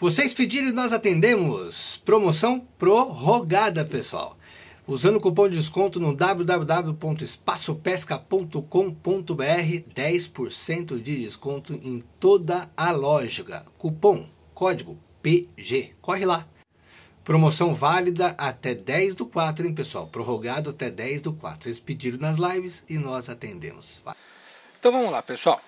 Vocês pediram e nós atendemos. Promoção prorrogada, pessoal. Usando o cupom de desconto no www.espaçopesca.com.br, 10% de desconto em toda a loja. Cupom, código PG. Corre lá. Promoção válida até 10 do 4, hein, pessoal? Prorrogado até 10 do 4. Vocês pediram nas lives e nós atendemos. Vai. Então vamos lá, pessoal.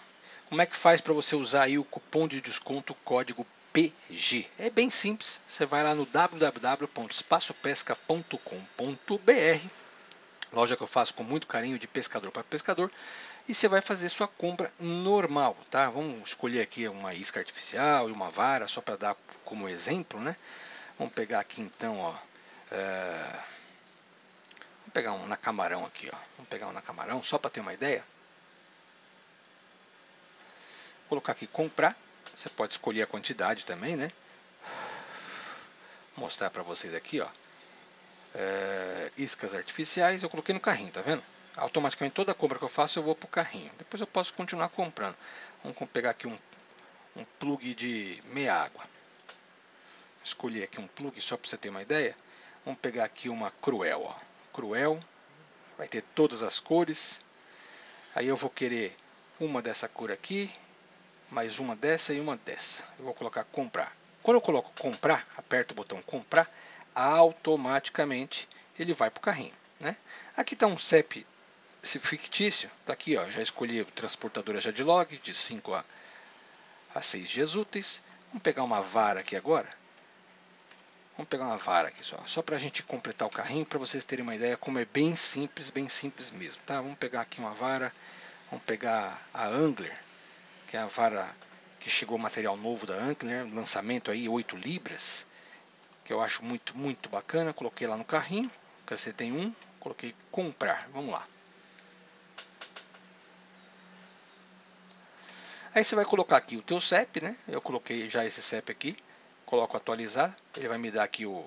Como é que faz para você usar aí o cupom de desconto código PG? É bem simples. Você vai lá no www.espaçopesca.com.br, loja que eu faço com muito carinho de pescador para pescador, e você vai fazer sua compra normal, tá? Vamos escolher aqui uma isca artificial e uma vara só para dar como exemplo, né? Vamos pegar aqui então, ó. É... Vamos pegar um na camarão aqui, ó. Vamos pegar um na camarão só para ter uma ideia colocar aqui comprar. Você pode escolher a quantidade também, né? Vou mostrar para vocês aqui, ó. É, iscas artificiais, eu coloquei no carrinho, tá vendo? Automaticamente toda compra que eu faço eu vou para o carrinho. Depois eu posso continuar comprando. Vamos pegar aqui um, um plug de meia água. Escolhi aqui um plug só para você ter uma ideia. Vamos pegar aqui uma Cruel, ó. Cruel, vai ter todas as cores. Aí eu vou querer uma dessa cor aqui, mais uma dessa e uma dessa. Eu vou colocar comprar. Quando eu coloco comprar, aperto o botão comprar, automaticamente ele vai para o carrinho. Né? Aqui está um CEP fictício, está aqui, ó, já escolhi o transportador Jadlog de 5 a, a 6 dias úteis. Vamos pegar uma vara aqui agora. Vamos pegar uma vara aqui só, só para a gente completar o carrinho, para vocês terem uma ideia como é bem simples, bem simples mesmo. Tá? Vamos pegar aqui uma vara, vamos pegar a Angler, que é a vara que chegou material novo da Ankler, lançamento aí 8 libras, que eu acho muito, muito bacana. Coloquei lá no carrinho, acrescentei um, coloquei comprar, vamos lá. Aí você vai colocar aqui o teu CEP, né? Eu coloquei já esse CEP aqui, coloco atualizar, ele vai me dar aqui o,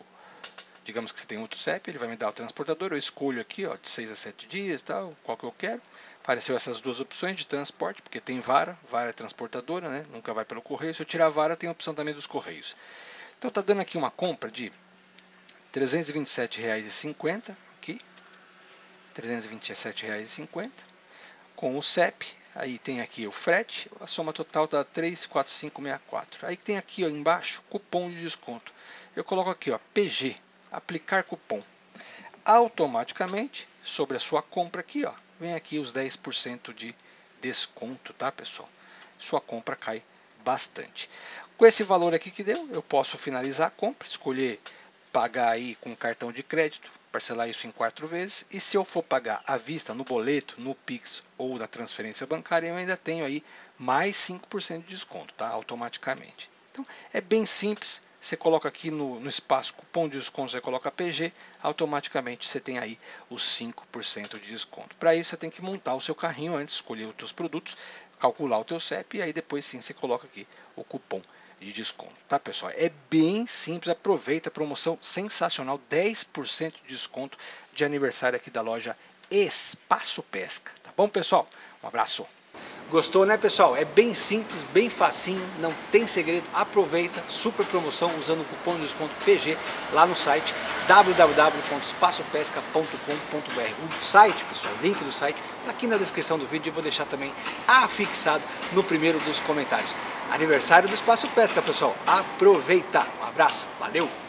digamos que você tem outro CEP, ele vai me dar o transportador, eu escolho aqui, ó, de 6 a 7 dias, tal, qual que eu quero. Apareceu essas duas opções de transporte, porque tem vara, vara é transportadora, né? Nunca vai pelo correio. Se eu tirar a vara, tem a opção também dos correios. Então tá dando aqui uma compra de R$ 327,50 aqui. R$ 327,50 com o CEP. Aí tem aqui o frete, a soma total dá 34564. Aí tem aqui ó, embaixo cupom de desconto. Eu coloco aqui ó, PG, aplicar cupom. Automaticamente, sobre a sua compra aqui, ó, vem aqui os 10% de desconto, tá, pessoal? Sua compra cai bastante. Com esse valor aqui que deu, eu posso finalizar a compra, escolher pagar aí com cartão de crédito, parcelar isso em quatro vezes. E se eu for pagar à vista no boleto, no Pix ou na transferência bancária, eu ainda tenho aí mais 5% de desconto, tá? Automaticamente. Então é bem simples. Você coloca aqui no, no espaço cupom de desconto, você coloca PG, automaticamente você tem aí os 5% de desconto. Para isso você tem que montar o seu carrinho antes, escolher os seus produtos, calcular o teu CEP e aí depois sim você coloca aqui o cupom de desconto, tá pessoal? É bem simples, aproveita a promoção sensacional, 10% de desconto de aniversário aqui da loja Espaço Pesca, tá bom pessoal? Um abraço! Gostou, né, pessoal? É bem simples, bem facinho, não tem segredo. Aproveita, super promoção usando o cupom de desconto PG lá no site www.espaçopesca.com.br. O site, pessoal, o link do site está aqui na descrição do vídeo e vou deixar também afixado no primeiro dos comentários. Aniversário do Espaço Pesca, pessoal. Aproveita. Um abraço, valeu!